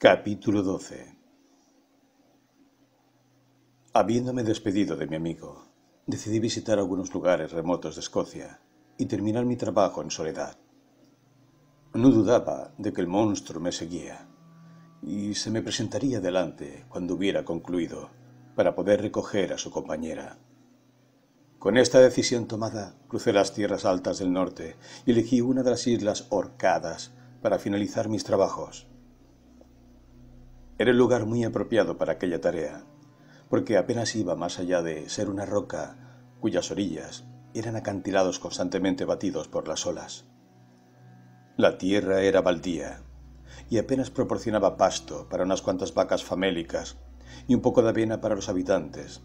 Capítulo 12 Habiéndome despedido de mi amigo, decidí visitar algunos lugares remotos de Escocia y terminar mi trabajo en soledad. No dudaba de que el monstruo me seguía y se me presentaría delante cuando hubiera concluido para poder recoger a su compañera. Con esta decisión tomada, crucé las tierras altas del norte y elegí una de las islas Orcadas para finalizar mis trabajos. Era el lugar muy apropiado para aquella tarea, porque apenas iba más allá de ser una roca cuyas orillas eran acantilados constantemente batidos por las olas. La tierra era baldía y apenas proporcionaba pasto para unas cuantas vacas famélicas y un poco de avena para los habitantes,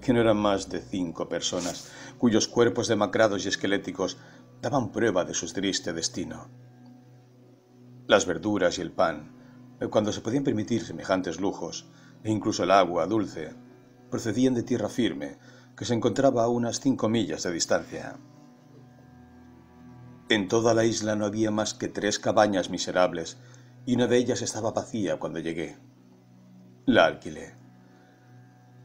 que no eran más de cinco personas, cuyos cuerpos demacrados y esqueléticos daban prueba de su triste destino. Las verduras y el pan cuando se podían permitir semejantes lujos, e incluso el agua dulce, procedían de tierra firme, que se encontraba a unas cinco millas de distancia. En toda la isla no había más que tres cabañas miserables, y una de ellas estaba vacía cuando llegué. La alquilé.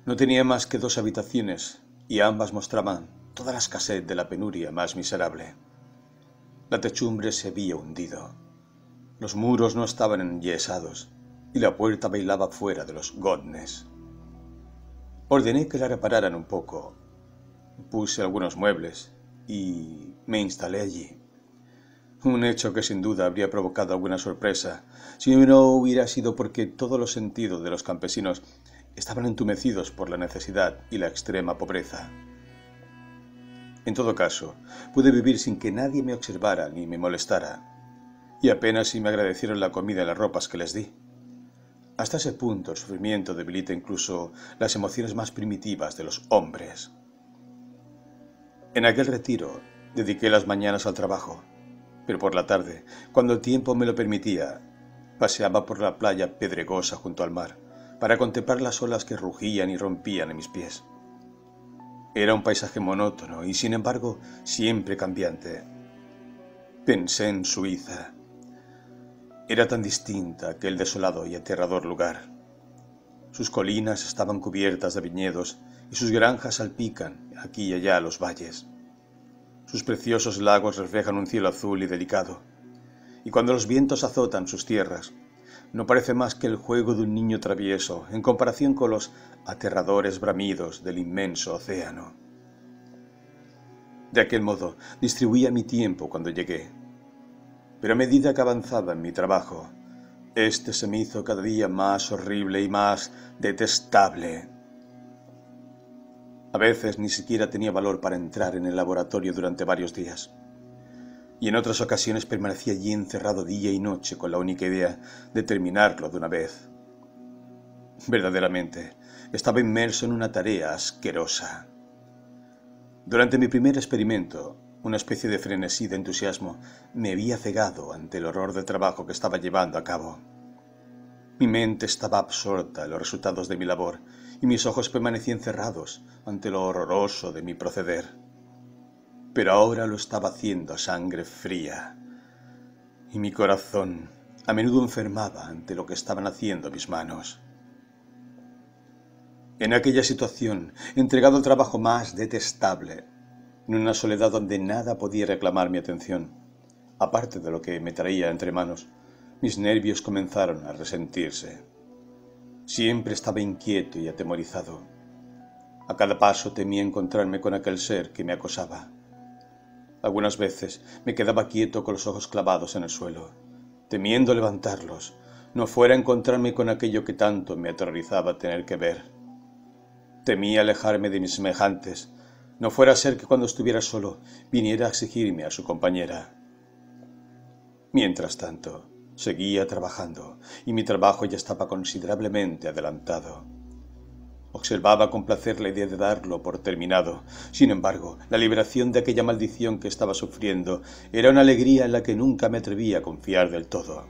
No tenía más que dos habitaciones, y ambas mostraban toda la escasez de la penuria más miserable. La techumbre se había hundido los muros no estaban enyesados y la puerta bailaba fuera de los godnes. Ordené que la repararan un poco. Puse algunos muebles y me instalé allí. Un hecho que sin duda habría provocado alguna sorpresa si no hubiera sido porque todos los sentidos de los campesinos estaban entumecidos por la necesidad y la extrema pobreza. En todo caso, pude vivir sin que nadie me observara ni me molestara y apenas si me agradecieron la comida y las ropas que les di. Hasta ese punto el sufrimiento debilita incluso las emociones más primitivas de los hombres. En aquel retiro dediqué las mañanas al trabajo, pero por la tarde, cuando el tiempo me lo permitía, paseaba por la playa pedregosa junto al mar para contemplar las olas que rugían y rompían en mis pies. Era un paisaje monótono y sin embargo siempre cambiante. Pensé en Suiza, era tan distinta aquel desolado y aterrador lugar. Sus colinas estaban cubiertas de viñedos y sus granjas salpican aquí y allá los valles. Sus preciosos lagos reflejan un cielo azul y delicado, y cuando los vientos azotan sus tierras, no parece más que el juego de un niño travieso en comparación con los aterradores bramidos del inmenso océano. De aquel modo distribuía mi tiempo cuando llegué, pero a medida que avanzaba en mi trabajo, este se me hizo cada día más horrible y más detestable. A veces ni siquiera tenía valor para entrar en el laboratorio durante varios días. Y en otras ocasiones permanecía allí encerrado día y noche con la única idea de terminarlo de una vez. Verdaderamente, estaba inmerso en una tarea asquerosa. Durante mi primer experimento, una especie de frenesí de entusiasmo me había cegado ante el horror del trabajo que estaba llevando a cabo. Mi mente estaba absorta en los resultados de mi labor y mis ojos permanecían cerrados ante lo horroroso de mi proceder. Pero ahora lo estaba haciendo a sangre fría y mi corazón a menudo enfermaba ante lo que estaban haciendo mis manos. En aquella situación, entregado al trabajo más detestable, en una soledad donde nada podía reclamar mi atención, aparte de lo que me traía entre manos, mis nervios comenzaron a resentirse. Siempre estaba inquieto y atemorizado. A cada paso temía encontrarme con aquel ser que me acosaba. Algunas veces me quedaba quieto con los ojos clavados en el suelo, temiendo levantarlos, no fuera encontrarme con aquello que tanto me aterrorizaba tener que ver. Temía alejarme de mis semejantes, no fuera a ser que cuando estuviera solo viniera a exigirme a su compañera. Mientras tanto, seguía trabajando y mi trabajo ya estaba considerablemente adelantado. Observaba con placer la idea de darlo por terminado. Sin embargo, la liberación de aquella maldición que estaba sufriendo era una alegría en la que nunca me atrevía a confiar del todo.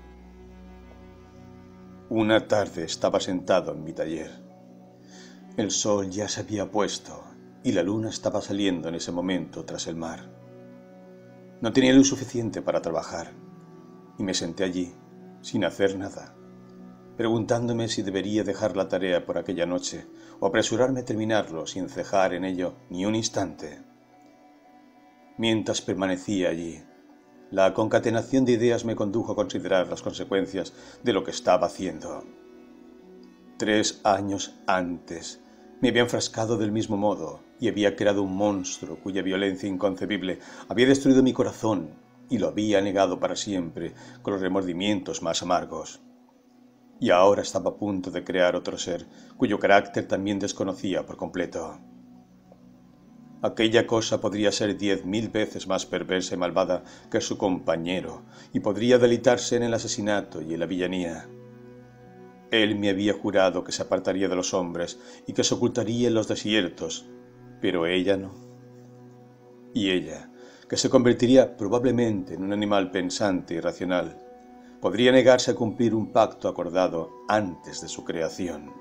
Una tarde estaba sentado en mi taller. El sol ya se había puesto y la luna estaba saliendo en ese momento tras el mar. No tenía luz suficiente para trabajar y me senté allí, sin hacer nada, preguntándome si debería dejar la tarea por aquella noche o apresurarme a terminarlo sin cejar en ello ni un instante. Mientras permanecía allí, la concatenación de ideas me condujo a considerar las consecuencias de lo que estaba haciendo. Tres años antes me había enfrascado del mismo modo y había creado un monstruo cuya violencia inconcebible había destruido mi corazón y lo había negado para siempre con los remordimientos más amargos. Y ahora estaba a punto de crear otro ser cuyo carácter también desconocía por completo. Aquella cosa podría ser diez mil veces más perversa y malvada que su compañero, y podría delitarse en el asesinato y en la villanía. Él me había jurado que se apartaría de los hombres y que se ocultaría en los desiertos, pero ella no. Y ella, que se convertiría probablemente en un animal pensante y racional, podría negarse a cumplir un pacto acordado antes de su creación.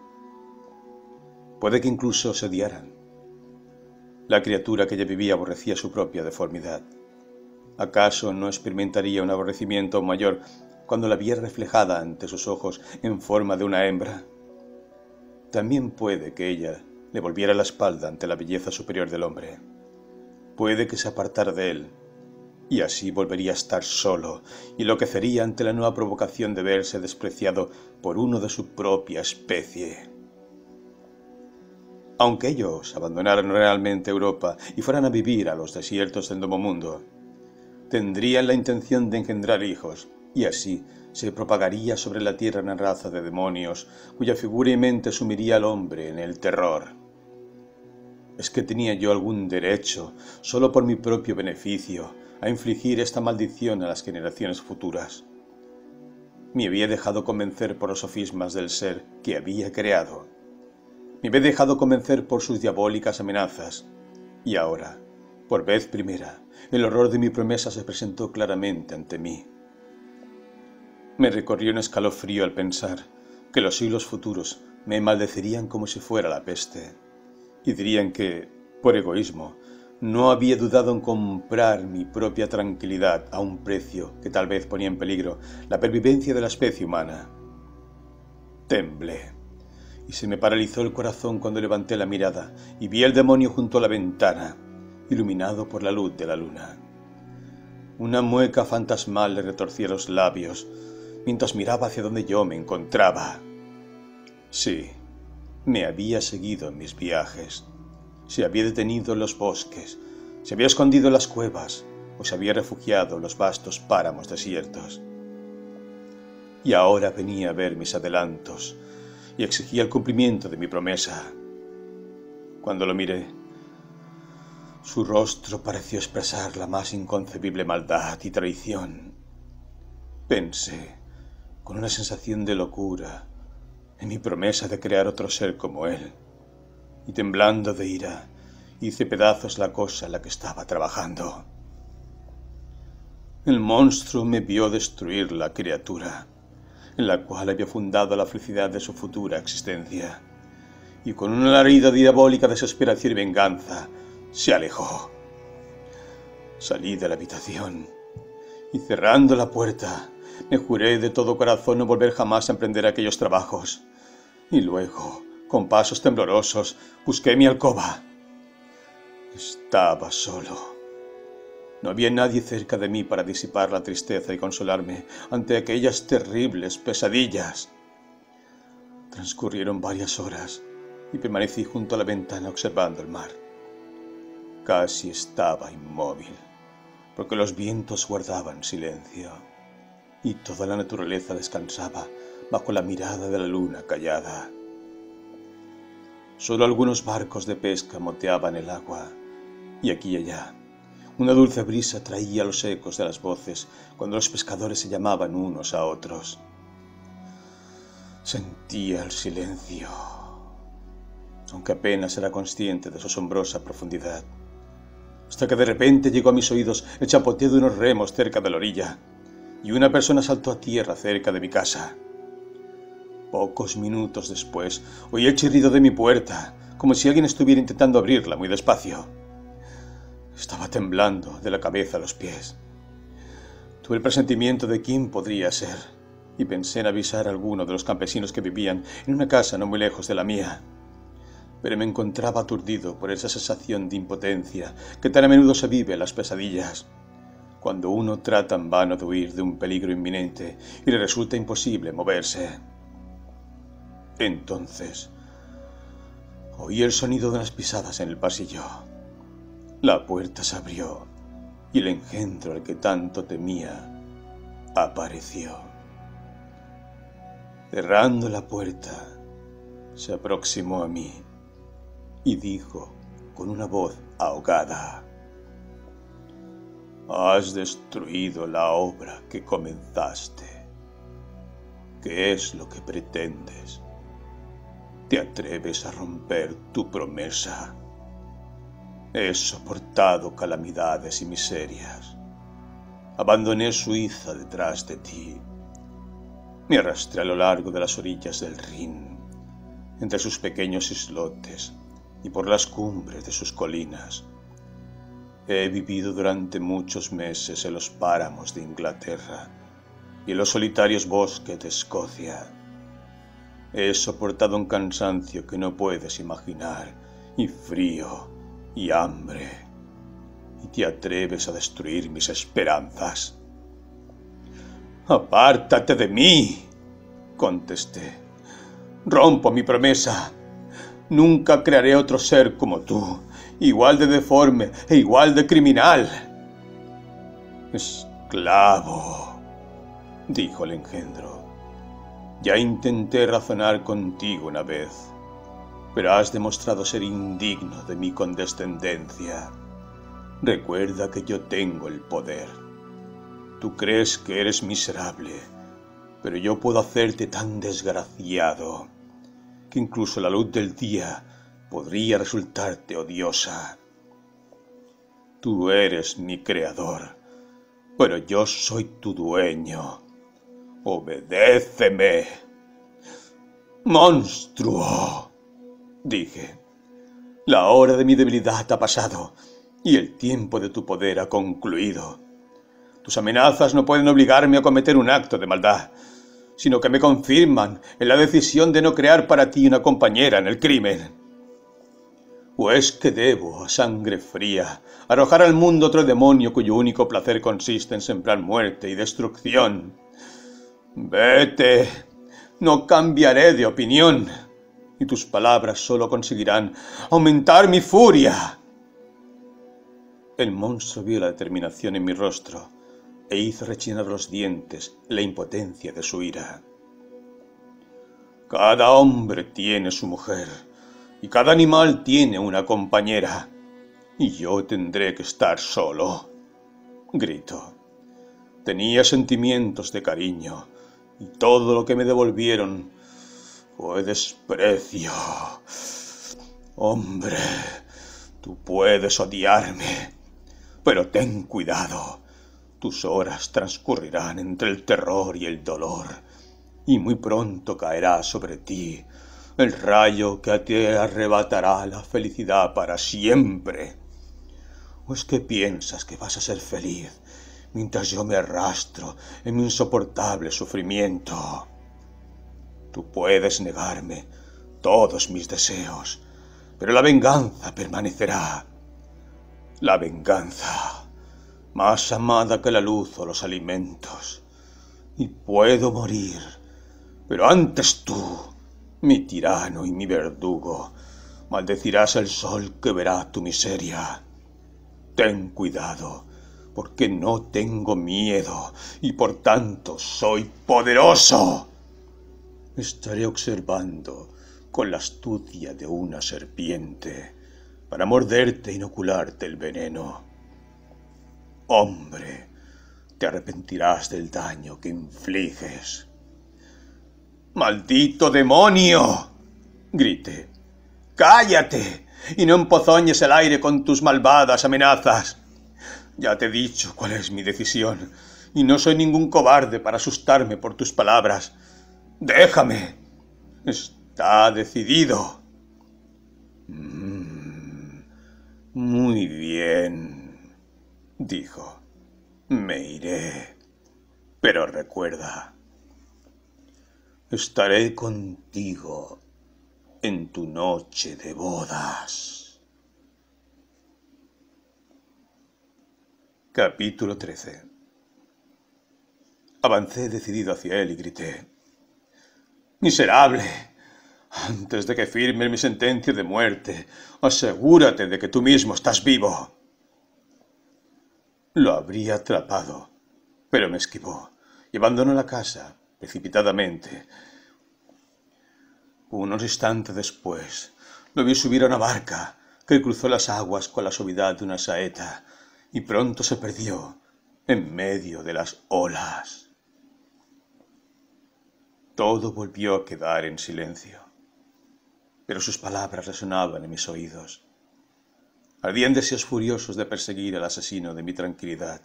Puede que incluso se odiaran. La criatura que ella vivía aborrecía su propia deformidad. ¿Acaso no experimentaría un aborrecimiento mayor cuando la viera reflejada ante sus ojos en forma de una hembra. También puede que ella le volviera la espalda ante la belleza superior del hombre. Puede que se apartara de él, y así volvería a estar solo y enloquecería ante la nueva provocación de verse despreciado por uno de su propia especie. Aunque ellos abandonaran realmente Europa y fueran a vivir a los desiertos del Nuevo Mundo, tendrían la intención de engendrar hijos, y así se propagaría sobre la tierra una raza de demonios cuya figura y mente sumiría al hombre en el terror. ¿Es que tenía yo algún derecho, solo por mi propio beneficio, a infligir esta maldición a las generaciones futuras? Me había dejado convencer por los sofismas del ser que había creado. Me había dejado convencer por sus diabólicas amenazas. Y ahora, por vez primera, el horror de mi promesa se presentó claramente ante mí. Me recorrió un escalofrío al pensar que los siglos futuros me maldecerían como si fuera la peste, y dirían que, por egoísmo, no había dudado en comprar mi propia tranquilidad a un precio que tal vez ponía en peligro la pervivencia de la especie humana. Temblé, y se me paralizó el corazón cuando levanté la mirada y vi al demonio junto a la ventana, iluminado por la luz de la luna. Una mueca fantasmal le retorcía los labios, mientras miraba hacia donde yo me encontraba. Sí, me había seguido en mis viajes. Se había detenido en los bosques, se había escondido en las cuevas o se había refugiado en los vastos páramos desiertos. Y ahora venía a ver mis adelantos y exigía el cumplimiento de mi promesa. Cuando lo miré, su rostro pareció expresar la más inconcebible maldad y traición. Pensé, con una sensación de locura en mi promesa de crear otro ser como él, y temblando de ira, hice pedazos la cosa en la que estaba trabajando. El monstruo me vio destruir la criatura, en la cual había fundado la felicidad de su futura existencia, y con una larida diabólica desesperación y venganza, se alejó. Salí de la habitación y cerrando la puerta, me juré de todo corazón no volver jamás a emprender aquellos trabajos. Y luego, con pasos temblorosos, busqué mi alcoba. Estaba solo. No había nadie cerca de mí para disipar la tristeza y consolarme ante aquellas terribles pesadillas. Transcurrieron varias horas y permanecí junto a la ventana observando el mar. Casi estaba inmóvil, porque los vientos guardaban silencio y toda la naturaleza descansaba bajo la mirada de la luna callada. Solo algunos barcos de pesca moteaban el agua, y aquí y allá una dulce brisa traía los ecos de las voces cuando los pescadores se llamaban unos a otros. Sentía el silencio, aunque apenas era consciente de su asombrosa profundidad, hasta que de repente llegó a mis oídos el chapoteo de unos remos cerca de la orilla y una persona saltó a tierra cerca de mi casa. Pocos minutos después oí el chirrido de mi puerta, como si alguien estuviera intentando abrirla muy despacio. Estaba temblando de la cabeza a los pies. Tuve el presentimiento de quién podría ser, y pensé en avisar a alguno de los campesinos que vivían en una casa no muy lejos de la mía. Pero me encontraba aturdido por esa sensación de impotencia que tan a menudo se vive en las pesadillas, cuando uno trata en vano de huir de un peligro inminente y le resulta imposible moverse. Entonces, oí el sonido de las pisadas en el pasillo. La puerta se abrió y el engendro al que tanto temía apareció. Cerrando la puerta, se aproximó a mí y dijo con una voz ahogada, Has destruido la obra que comenzaste. ¿Qué es lo que pretendes? ¿Te atreves a romper tu promesa? He soportado calamidades y miserias. Abandoné Suiza detrás de ti me arrastré a lo largo de las orillas del Rin, entre sus pequeños islotes y por las cumbres de sus colinas. He vivido durante muchos meses en los páramos de Inglaterra y en los solitarios bosques de Escocia. He soportado un cansancio que no puedes imaginar, y frío, y hambre, y te atreves a destruir mis esperanzas. Apártate de mí, contesté. Rompo mi promesa. Nunca crearé otro ser como tú, igual de deforme e igual de criminal. Esclavo, dijo el engendro. Ya intenté razonar contigo una vez, pero has demostrado ser indigno de mi condescendencia. Recuerda que yo tengo el poder. Tú crees que eres miserable, pero yo puedo hacerte tan desgraciado que incluso la luz del día podría resultarte odiosa. Tú eres mi creador, pero yo soy tu dueño. Obedéceme. Monstruo, dije. La hora de mi debilidad ha pasado y el tiempo de tu poder ha concluido. Tus amenazas no pueden obligarme a cometer un acto de maldad, sino que me confirman en la decisión de no crear para ti una compañera en el crimen. ¿O es que debo, a sangre fría, arrojar al mundo otro demonio cuyo único placer consiste en sembrar muerte y destrucción? Vete, no cambiaré de opinión, y tus palabras solo conseguirán aumentar mi furia. El monstruo vio la determinación en mi rostro e hizo rechinar los dientes la impotencia de su ira. Cada hombre tiene su mujer, y cada animal tiene una compañera, y yo tendré que estar solo. Grito. Tenía sentimientos de cariño, y todo lo que me devolvieron fue desprecio. Hombre, tú puedes odiarme, pero ten cuidado tus horas transcurrirán entre el terror y el dolor, y muy pronto caerá sobre ti el rayo que te arrebatará la felicidad para siempre. ¿O es que piensas que vas a ser feliz mientras yo me arrastro en mi insoportable sufrimiento? Tú puedes negarme todos mis deseos, pero la venganza permanecerá. La venganza más amada que la luz o los alimentos, y puedo morir, pero antes tú, mi tirano y mi verdugo, maldecirás el sol que verá tu miseria. Ten cuidado, porque no tengo miedo y por tanto soy poderoso. Estaré observando con la astucia de una serpiente para morderte e inocularte el veneno. Hombre, te arrepentirás del daño que infliges. ¡Maldito demonio! grité. ¡Cállate! Y no empozoñes el aire con tus malvadas amenazas. Ya te he dicho cuál es mi decisión, y no soy ningún cobarde para asustarme por tus palabras. Déjame. Está decidido. Mm, muy bien dijo. Me iré. Pero recuerda, Estaré contigo en tu noche de bodas. Capítulo 13 Avancé decidido hacia él y grité. Miserable. Antes de que firme mi sentencia de muerte, asegúrate de que tú mismo estás vivo. Lo habría atrapado, pero me esquivó y abandonó la casa precipitadamente. Unos instantes después, lo vi subir a una barca que cruzó las aguas con la suavidad de una saeta y pronto se perdió en medio de las olas. Todo volvió a quedar en silencio, pero sus palabras resonaban en mis oídos. Ardían deseos furiosos de perseguir al asesino de mi tranquilidad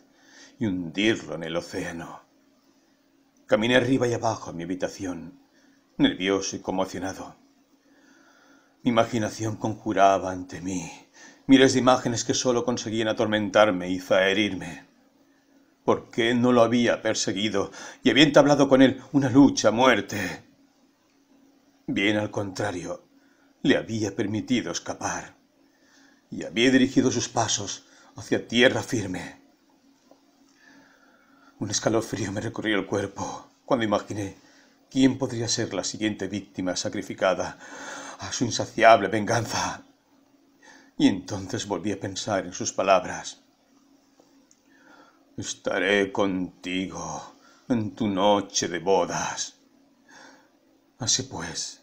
y hundirlo en el océano. Caminé arriba y abajo a mi habitación, nervioso y conmocionado. Mi imaginación conjuraba ante mí miles de imágenes que sólo conseguían atormentarme y zaherirme. ¿Por qué no lo había perseguido y había entablado con él una lucha a muerte? Bien al contrario, le había permitido escapar y había dirigido sus pasos hacia tierra firme. Un escalofrío me recorrió el cuerpo cuando imaginé quién podría ser la siguiente víctima sacrificada a su insaciable venganza. Y entonces volví a pensar en sus palabras. Estaré contigo en tu noche de bodas. Así pues,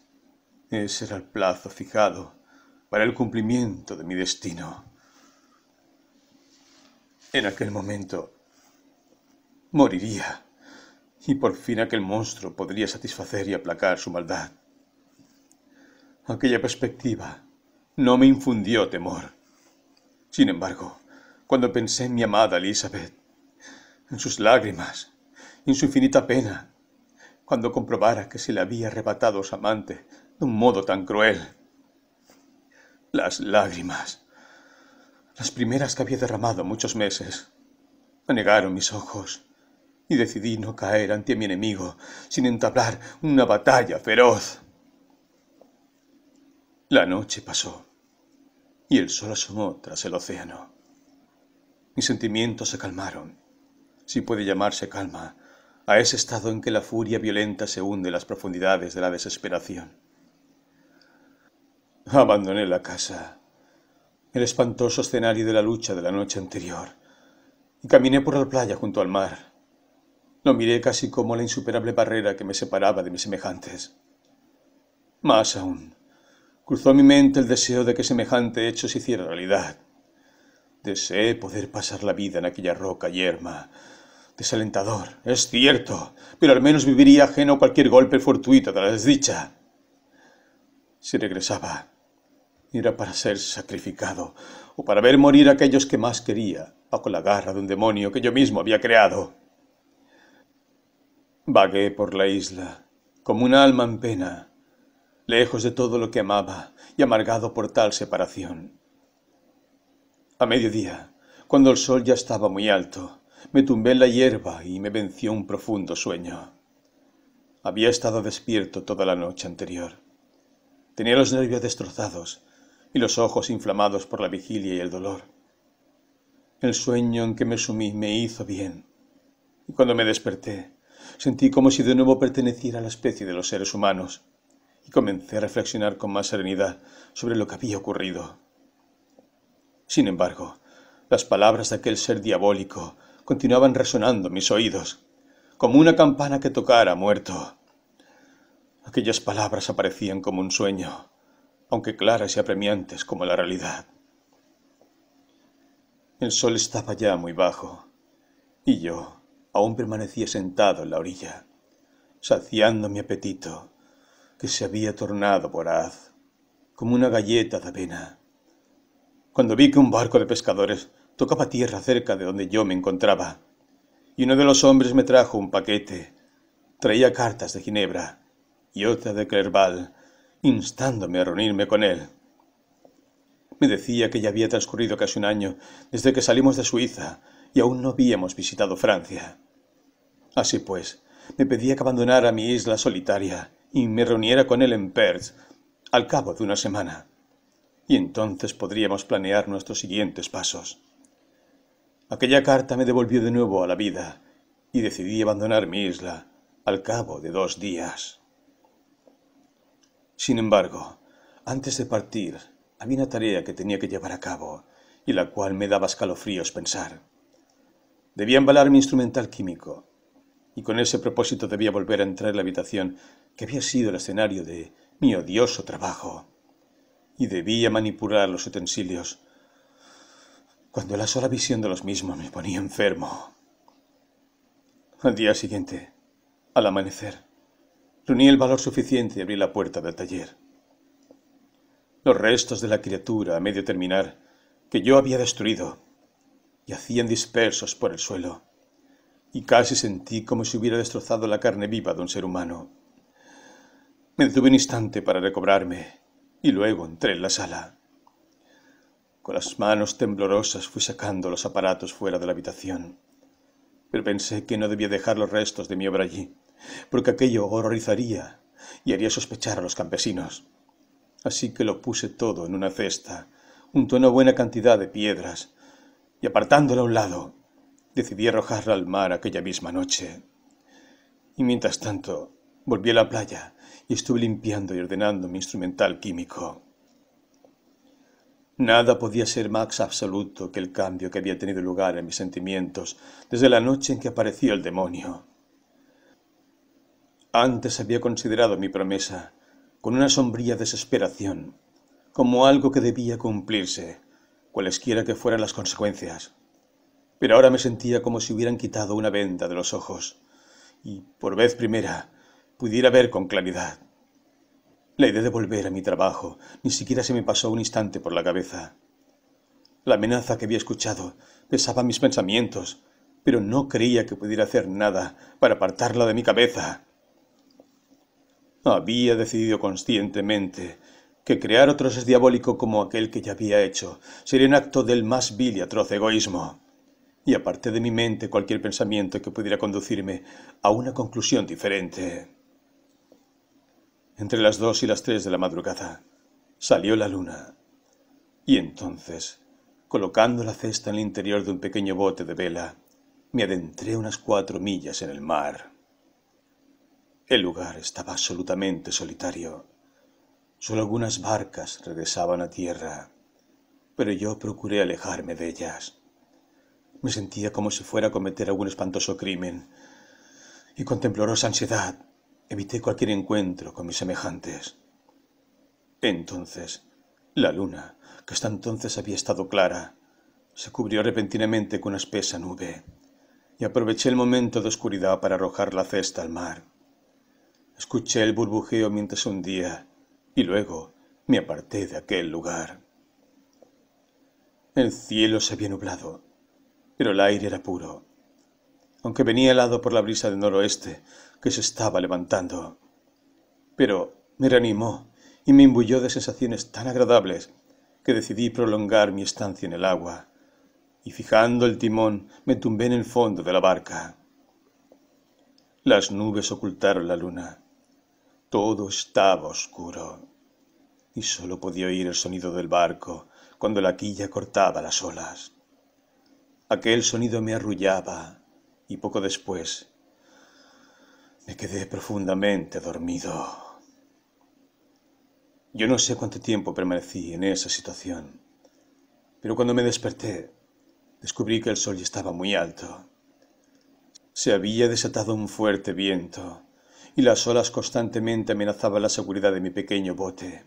ese era el plazo fijado para el cumplimiento de mi destino. En aquel momento moriría y por fin aquel monstruo podría satisfacer y aplacar su maldad. Aquella perspectiva no me infundió temor. Sin embargo, cuando pensé en mi amada Elizabeth, en sus lágrimas, en su infinita pena, cuando comprobara que se le había arrebatado su amante de un modo tan cruel. Las lágrimas, las primeras que había derramado muchos meses, anegaron mis ojos y decidí no caer ante mi enemigo sin entablar una batalla feroz. La noche pasó y el sol asomó tras el océano. Mis sentimientos se calmaron si puede llamarse calma, a ese estado en que la furia violenta se hunde en las profundidades de la desesperación. Abandoné la casa, el espantoso escenario de la lucha de la noche anterior, y caminé por la playa junto al mar. Lo miré casi como la insuperable barrera que me separaba de mis semejantes. Más aún, cruzó mi mente el deseo de que semejante hecho se hiciera realidad. Deseé poder pasar la vida en aquella roca yerma, Desalentador, es cierto, pero al menos viviría ajeno a cualquier golpe fortuito de la desdicha. Si regresaba, era para ser sacrificado o para ver morir a aquellos que más quería bajo la garra de un demonio que yo mismo había creado. Vagué por la isla como un alma en pena, lejos de todo lo que amaba y amargado por tal separación. A mediodía, cuando el sol ya estaba muy alto, me tumbé en la hierba y me venció un profundo sueño. Había estado despierto toda la noche anterior. Tenía los nervios destrozados y los ojos inflamados por la vigilia y el dolor. El sueño en que me sumí me hizo bien, y cuando me desperté, sentí como si de nuevo perteneciera a la especie de los seres humanos, y comencé a reflexionar con más serenidad sobre lo que había ocurrido. Sin embargo, las palabras de aquel ser diabólico continuaban resonando en mis oídos, como una campana que tocara muerto. Aquellas palabras aparecían como un sueño, aunque claras y apremiantes como la realidad. El sol estaba ya muy bajo, y yo aún permanecía sentado en la orilla, saciando mi apetito, que se había tornado voraz, como una galleta de avena, cuando vi que un barco de pescadores tocaba tierra cerca de donde yo me encontraba, y uno de los hombres me trajo un paquete. Traía cartas de Ginebra y otra de Clerval, instándome a reunirme con él. Me decía que ya había transcurrido casi un año desde que salimos de Suiza y aún no habíamos visitado Francia. Así pues, me pedía que abandonara mi isla solitaria y me reuniera con él en Perth al cabo de una semana. Y entonces podríamos planear nuestros siguientes pasos. Aquella carta me devolvió de nuevo a la vida y decidí abandonar mi isla al cabo de dos días. Sin embargo, antes de partir, había una tarea que tenía que llevar a cabo y la cual me daba escalofríos pensar. Debía embalar mi instrumental químico, y con ese propósito debía volver a entrar en la habitación que había sido el escenario de mi odioso trabajo, y debía manipular los utensilios, cuando la sola visión de los mismos me ponía enfermo. Al día siguiente, al amanecer, reuní el valor suficiente y abrí la puerta del taller. Los restos de la criatura a medio terminar, que yo había destruido, yacían dispersos por el suelo, y casi sentí como si hubiera destrozado la carne viva de un ser humano. Me detuve un instante para recobrarme, y luego entré en la sala. Con las manos temblorosas fui sacando los aparatos fuera de la habitación, pero pensé que no debía dejar los restos de mi obra allí, porque aquello horrorizaría y haría sospechar a los campesinos. Así que lo puse todo en una cesta, junto a una buena cantidad de piedras, y apartándola a un lado, decidí arrojarla al mar aquella misma noche. Y mientras tanto, volví a la playa y estuve limpiando y ordenando mi instrumental químico. Nada podía ser más absoluto que el cambio que había tenido lugar en mis sentimientos desde la noche en que apareció el demonio. Antes había considerado mi promesa con una sombría desesperación, como algo que debía cumplirse, cualesquiera que fueran las consecuencias. Pero ahora me sentía como si hubieran quitado una venda de los ojos, y, por vez primera, pudiera ver con claridad. La idea de volver a mi trabajo ni siquiera se me pasó un instante por la cabeza. La amenaza que había escuchado pesaba mis pensamientos, pero no creía que pudiera hacer nada para apartarla de mi cabeza. Había decidido conscientemente que crear otro ser diabólico como aquel que ya había hecho sería un acto del más vil y atroz egoísmo, y aparté de mi mente cualquier pensamiento que pudiera conducirme a una conclusión diferente. Entre las dos y las tres de la madrugada salió la luna, y entonces, colocando la cesta en el interior de un pequeño bote de vela, me adentré unas cuatro millas en el mar. El lugar estaba absolutamente solitario Solo algunas barcas regresaban a tierra, pero yo procuré alejarme de ellas. Me sentía como si fuera a cometer algún espantoso crimen, y con temblorosa ansiedad evité cualquier encuentro con mis semejantes. Entonces, la luna, que hasta entonces había estado clara, se cubrió repentinamente con una espesa nube, y aproveché el momento de oscuridad para arrojar la cesta al mar. Escuché el burbujeo mientras hundía y luego me aparté de aquel lugar. El cielo se había nublado, pero el aire era puro, aunque venía helado por la brisa del noroeste que se estaba levantando. Pero me reanimó y me imbuyó de sensaciones tan agradables que decidí prolongar mi estancia en el agua, y fijando el timón me tumbé en el fondo de la barca. Las nubes ocultaron la luna, todo estaba oscuro y solo podía oír el sonido del barco cuando la quilla cortaba las olas. Aquel sonido me arrullaba y poco después me quedé profundamente dormido. Yo no sé cuánto tiempo permanecí en esa situación, pero cuando me desperté descubrí que el sol ya estaba muy alto. Se había desatado un fuerte viento y las olas constantemente amenazaban la seguridad de mi pequeño bote.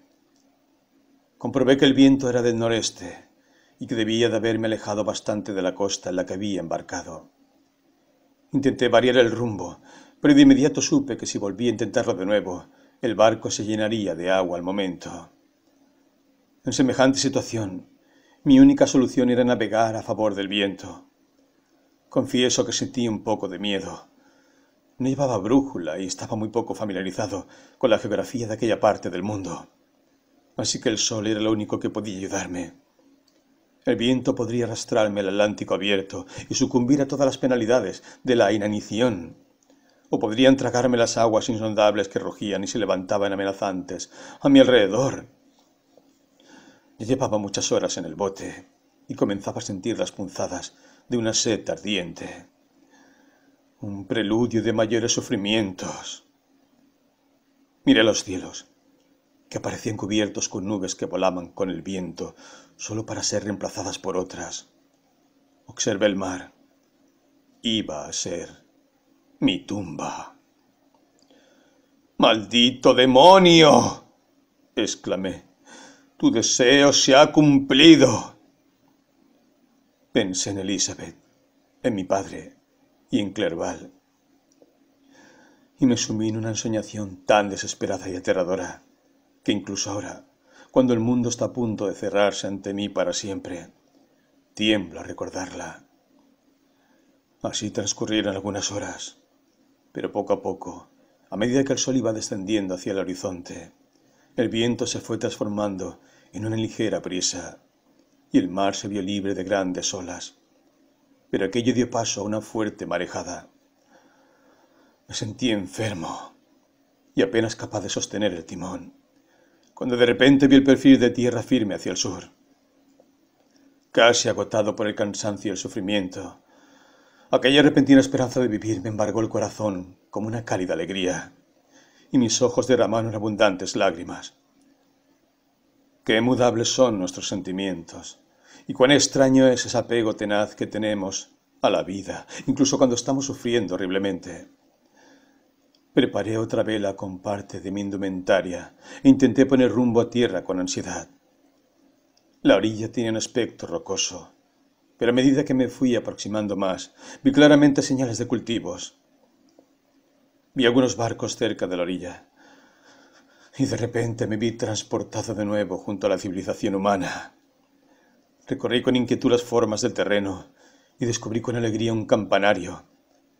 Comprobé que el viento era del noreste y que debía de haberme alejado bastante de la costa en la que había embarcado. Intenté variar el rumbo, pero de inmediato supe que si volvía a intentarlo de nuevo, el barco se llenaría de agua al momento. En semejante situación, mi única solución era navegar a favor del viento. Confieso que sentí un poco de miedo, no llevaba brújula y estaba muy poco familiarizado con la geografía de aquella parte del mundo. Así que el sol era lo único que podía ayudarme. El viento podría arrastrarme al Atlántico abierto y sucumbir a todas las penalidades de la inanición. o podrían tragarme las aguas insondables que rugían y se levantaban amenazantes a mi alrededor. Ya llevaba muchas horas en el bote y comenzaba a sentir las punzadas de una sed ardiente. Un preludio de mayores sufrimientos. Miré los cielos, que aparecían cubiertos con nubes que volaban con el viento, solo para ser reemplazadas por otras. Observé el mar. Iba a ser mi tumba. ¡Maldito demonio! exclamé. Tu deseo se ha cumplido. Pensé en Elizabeth, en mi padre y en Clerval. Y me sumí en una ensoñación tan desesperada y aterradora que incluso ahora, cuando el mundo está a punto de cerrarse ante mí para siempre, tiemblo a recordarla. Así transcurrieron algunas horas pero poco a poco, a medida que el sol iba descendiendo hacia el horizonte, el viento se fue transformando en una ligera brisa y el mar se vio libre de grandes olas. Pero aquello dio paso a una fuerte marejada. Me sentí enfermo y apenas capaz de sostener el timón, cuando de repente vi el perfil de tierra firme hacia el sur. Casi agotado por el cansancio y el sufrimiento, Aquella repentina esperanza de vivir me embargó el corazón como una cálida alegría, y mis ojos derramaron abundantes lágrimas. Qué mudables son nuestros sentimientos, y cuán extraño es ese apego tenaz que tenemos a la vida, incluso cuando estamos sufriendo horriblemente. Preparé otra vela con parte de mi indumentaria intenté poner rumbo a tierra con ansiedad. La orilla tiene un aspecto rocoso, pero a medida que me fui aproximando más, vi claramente señales de cultivos. Vi algunos barcos cerca de la orilla, y de repente me vi transportado de nuevo junto a la civilización humana. Recorrí con inquietud las formas del terreno y descubrí con alegría un campanario,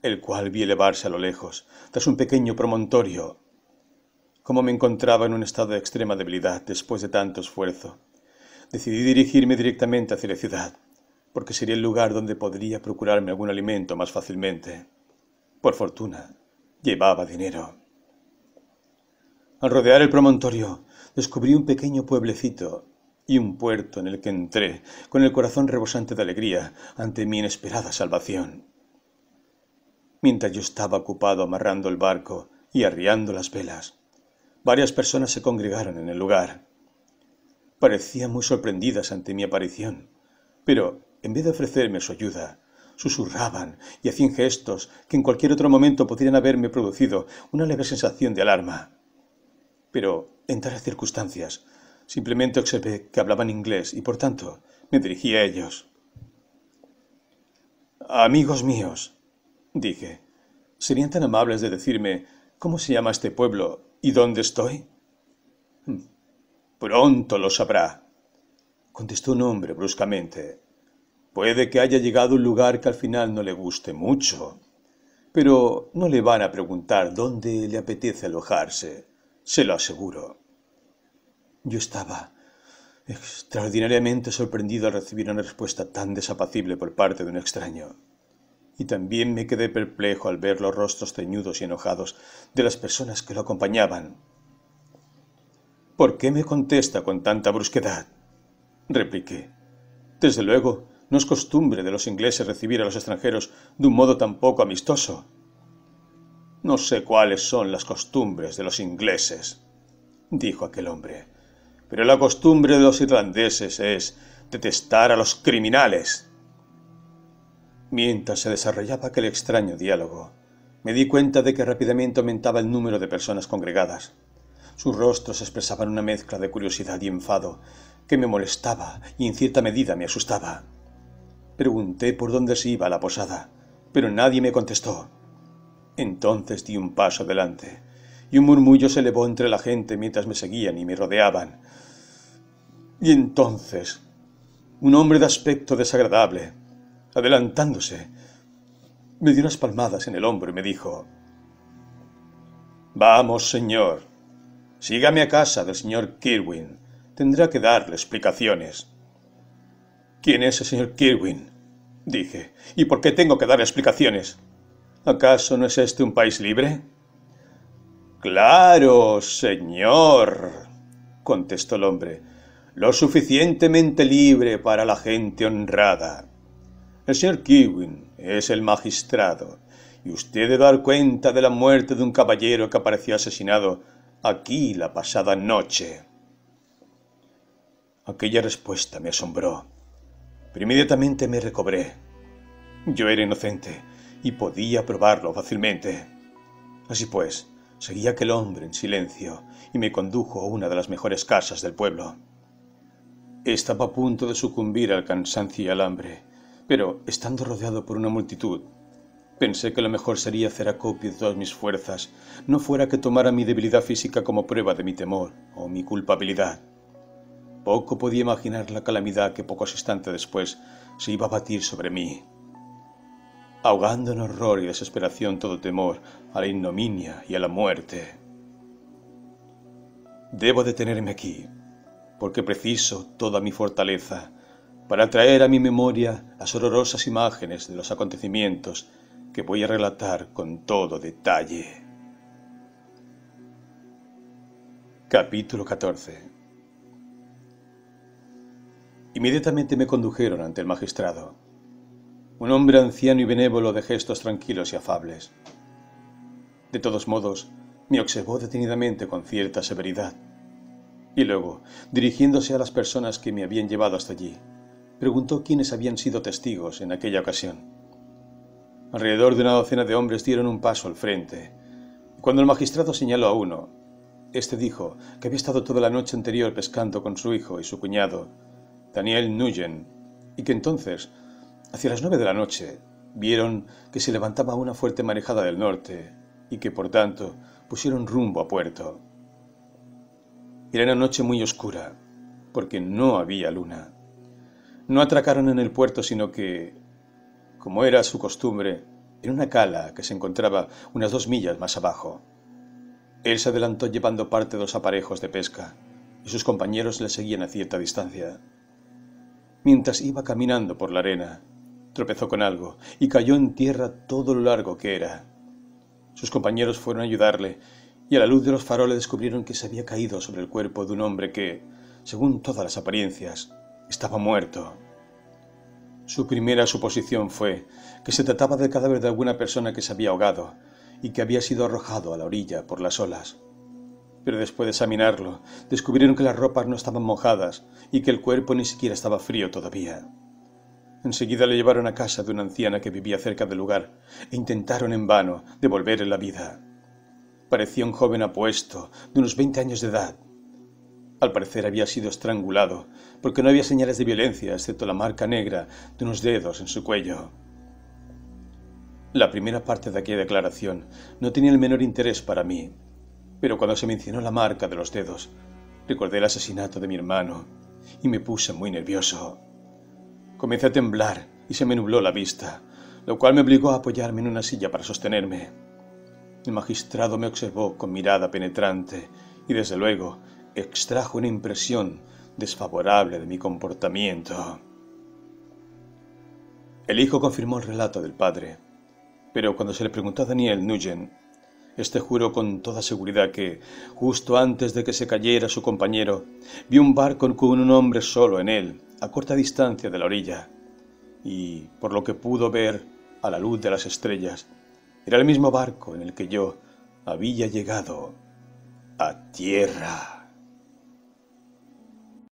el cual vi elevarse a lo lejos, tras un pequeño promontorio. Como me encontraba en un estado de extrema debilidad después de tanto esfuerzo, decidí dirigirme directamente hacia la ciudad porque sería el lugar donde podría procurarme algún alimento más fácilmente. Por fortuna, llevaba dinero. Al rodear el promontorio, descubrí un pequeño pueblecito y un puerto en el que entré, con el corazón rebosante de alegría ante mi inesperada salvación. Mientras yo estaba ocupado amarrando el barco y arriando las velas, varias personas se congregaron en el lugar. Parecían muy sorprendidas ante mi aparición, pero en vez de ofrecerme su ayuda, susurraban y hacían gestos que en cualquier otro momento podrían haberme producido una leve sensación de alarma. Pero en tales circunstancias, simplemente observé que hablaban inglés y por tanto me dirigí a ellos. Amigos míos, dije, ¿serían tan amables de decirme cómo se llama este pueblo y dónde estoy? Hmm, pronto lo sabrá, contestó un hombre bruscamente. Puede que haya llegado a un lugar que al final no le guste mucho, pero no le van a preguntar dónde le apetece alojarse, se lo aseguro. Yo estaba extraordinariamente sorprendido al recibir una respuesta tan desapacible por parte de un extraño. Y también me quedé perplejo al ver los rostros ceñudos y enojados de las personas que lo acompañaban. ¿Por qué me contesta con tanta brusquedad? repliqué. Desde luego, no es costumbre de los ingleses recibir a los extranjeros de un modo tan poco amistoso. No sé cuáles son las costumbres de los ingleses, dijo aquel hombre, pero la costumbre de los irlandeses es detestar a los criminales. Mientras se desarrollaba aquel extraño diálogo, me di cuenta de que rápidamente aumentaba el número de personas congregadas. Sus rostros expresaban una mezcla de curiosidad y enfado que me molestaba y en cierta medida me asustaba. Pregunté por dónde se iba a la posada, pero nadie me contestó. Entonces di un paso adelante, y un murmullo se elevó entre la gente mientras me seguían y me rodeaban. Y entonces, un hombre de aspecto desagradable, adelantándose, me dio unas palmadas en el hombro y me dijo, Vamos, señor, sígame a casa del señor Kirwin. Tendrá que darle explicaciones. ¿Quién es el señor Kirwin? dije. ¿Y por qué tengo que dar explicaciones? ¿Acaso no es este un país libre? Claro, señor, contestó el hombre, lo suficientemente libre para la gente honrada. El señor Kiwin es el magistrado, y usted debe dar cuenta de la muerte de un caballero que apareció asesinado aquí la pasada noche. Aquella respuesta me asombró, pero inmediatamente me recobré. Yo era inocente y podía probarlo fácilmente. Así pues, seguí a aquel hombre en silencio y me condujo a una de las mejores casas del pueblo. Estaba a punto de sucumbir al cansancio y al hambre, pero estando rodeado por una multitud, pensé que lo mejor sería hacer acopio de todas mis fuerzas, no fuera que tomara mi debilidad física como prueba de mi temor o mi culpabilidad. Poco podía imaginar la calamidad que pocos instantes después se iba a batir sobre mí ahogando en horror y desesperación todo temor a la ignominia y a la muerte. Debo detenerme aquí, porque preciso toda mi fortaleza para traer a mi memoria las horrorosas imágenes de los acontecimientos que voy a relatar con todo detalle. Capítulo 14 Inmediatamente me condujeron ante el magistrado un hombre anciano y benévolo de gestos tranquilos y afables. De todos modos, me observó detenidamente con cierta severidad. Y luego, dirigiéndose a las personas que me habían llevado hasta allí, preguntó quiénes habían sido testigos en aquella ocasión. Alrededor de una docena de hombres dieron un paso al frente, cuando el magistrado señaló a uno, éste dijo que había estado toda la noche anterior pescando con su hijo y su cuñado, Daniel Nuyen, y que entonces Hacia las nueve de la noche vieron que se levantaba una fuerte marejada del norte y que por tanto pusieron rumbo a puerto. Era una noche muy oscura, porque no había luna. No atracaron en el puerto, sino que, como era su costumbre, en una cala que se encontraba unas dos millas más abajo. Él se adelantó llevando parte de los aparejos de pesca, y sus compañeros le seguían a cierta distancia. Mientras iba caminando por la arena, tropezó con algo y cayó en tierra todo lo largo que era. Sus compañeros fueron a ayudarle y a la luz de los faroles descubrieron que se había caído sobre el cuerpo de un hombre que, según todas las apariencias, estaba muerto. Su primera suposición fue que se trataba del cadáver de alguna persona que se había ahogado y que había sido arrojado a la orilla por las olas. Pero después de examinarlo, descubrieron que las ropas no estaban mojadas y que el cuerpo ni siquiera estaba frío todavía. Enseguida le llevaron a casa de una anciana que vivía cerca del lugar e intentaron en vano devolverle la vida. Parecía un joven apuesto, de unos veinte años de edad. Al parecer había sido estrangulado, porque no había señales de violencia excepto la marca negra de unos dedos en su cuello. La primera parte de aquella declaración no tenía el menor interés para mí, pero cuando se mencionó la marca de los dedos, recordé el asesinato de mi hermano y me puse muy nervioso. Comencé a temblar y se me nubló la vista, lo cual me obligó a apoyarme en una silla para sostenerme. El magistrado me observó con mirada penetrante y desde luego extrajo una impresión desfavorable de mi comportamiento. El hijo confirmó el relato del padre, pero cuando se le preguntó a Daniel Nugent, este juró con toda seguridad que, justo antes de que se cayera su compañero, vio un barco con un hombre solo en él, a corta distancia de la orilla, y, por lo que pudo ver a la luz de las estrellas, era el mismo barco en el que yo había llegado a tierra.